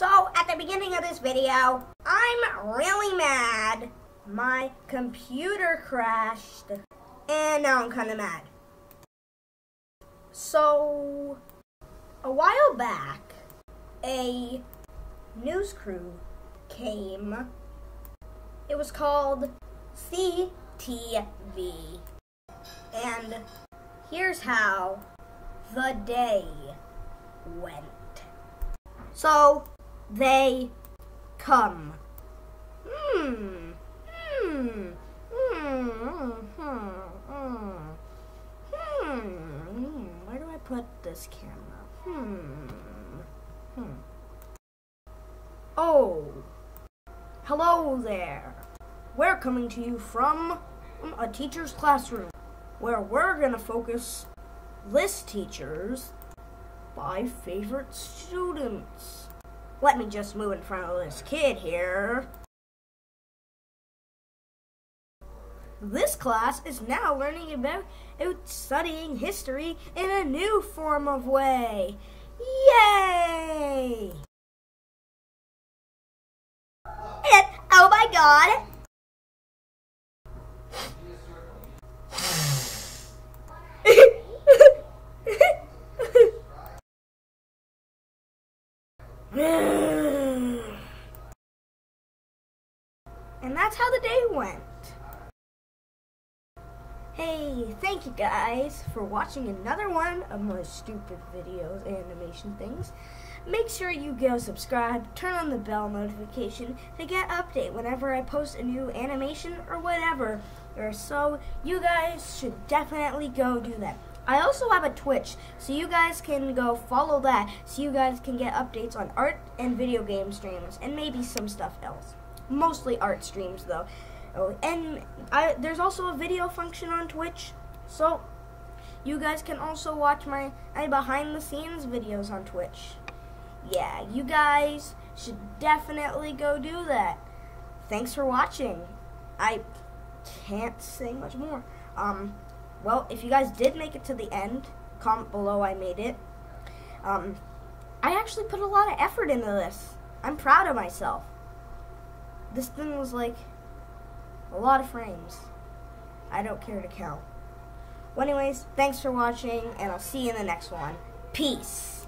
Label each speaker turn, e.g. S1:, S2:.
S1: So, at the beginning of this video, I'm really mad. My computer crashed, and now I'm kind of mad. So, a while back, a news crew came. It was called CTV. And here's how the day went. So, they come. Hmm. Hmm. Hmm. Hmm. Hmm. Hmm. Where do I put this camera? Hmm. Hmm. Oh. Hello there. We're coming to you from a teacher's classroom where we're going to focus list teachers by favorite students. Let me just move in front of this kid here. This class is now learning about, studying history in a new form of way. Yay! And, oh my god! and that's how the day went. Hey, thank you guys for watching another one of my stupid videos, animation things. Make sure you go subscribe, turn on the bell notification to get update whenever I post a new animation or whatever. Or so you guys should definitely go do that. I also have a Twitch, so you guys can go follow that, so you guys can get updates on art and video game streams, and maybe some stuff else. Mostly art streams, though. Oh, and I, there's also a video function on Twitch, so you guys can also watch my, my behind-the-scenes videos on Twitch. Yeah, you guys should definitely go do that. Thanks for watching. I can't say much more. Um, well, if you guys did make it to the end, comment below I made it. Um, I actually put a lot of effort into this. I'm proud of myself. This thing was like a lot of frames. I don't care to count. Well, anyways, thanks for watching, and I'll see you in the next one. Peace.